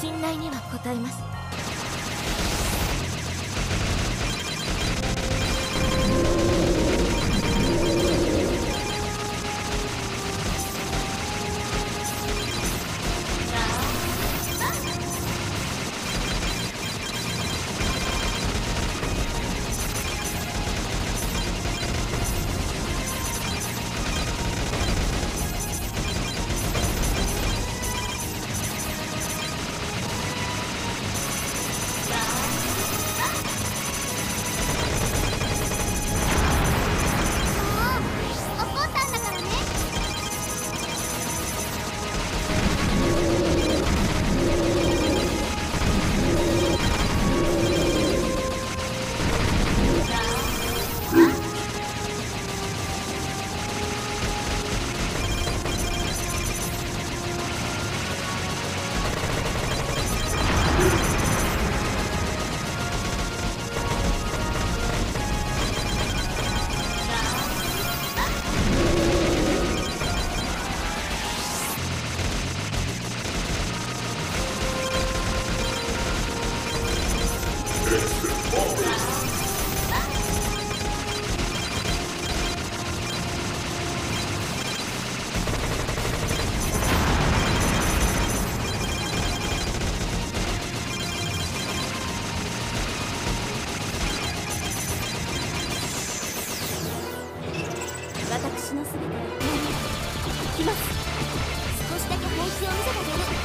信頼には応えます。私のすべて。が本いきます。少しだけ本気を見せてあげる。